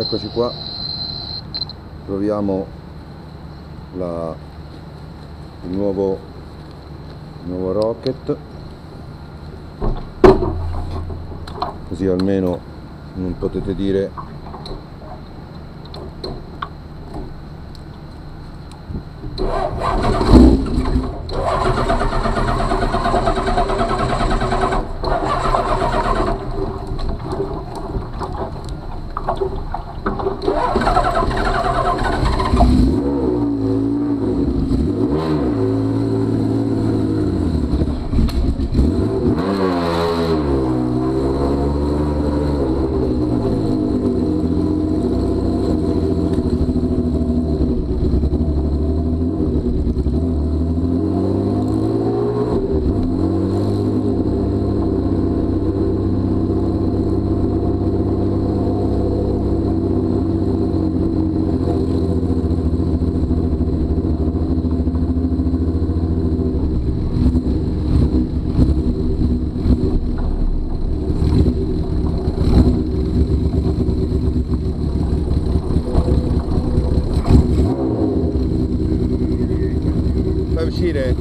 eccoci qua. Proviamo la, il, nuovo, il nuovo rocket. Così almeno non potete dire dire